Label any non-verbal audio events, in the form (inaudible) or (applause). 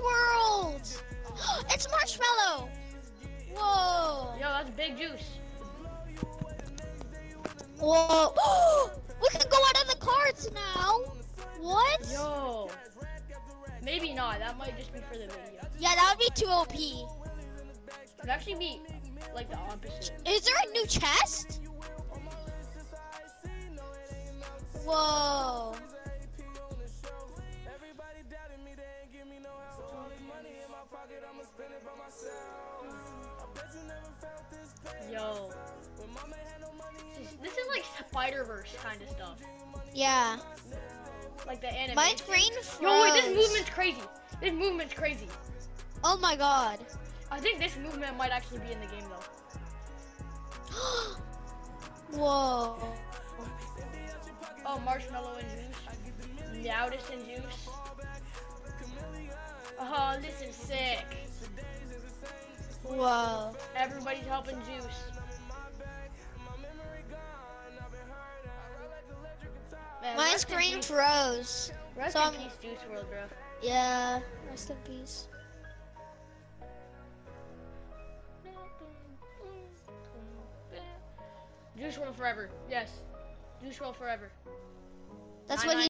World. (gasps) it's Marshmello. Whoa. Yo, that's big juice. Whoa. (gasps) we can go out of the cards now. What? Yo. Maybe not. That might just be for the video. Yeah, that would be too OP. It'd actually be like the opposite. Is there a new chest? Whoa. Yo. This is, this is like Spider Verse kind of stuff. Yeah. Like the anime. My screen froze. Yo, wait, this movement's crazy. This movement's crazy. Oh my god. I think this movement might actually be in the game though. (gasps) Whoa. Oh, Marshmello and Juice. Nowdis and Juice. This is sick. Whoa. Everybody's helping Juice. Man, My screen froze. Rest so in I'm- peace, Juice WRLD, bro. Yeah. Rest in peace. Juice WRLD forever. Yes. Juice WRLD forever. That's I what he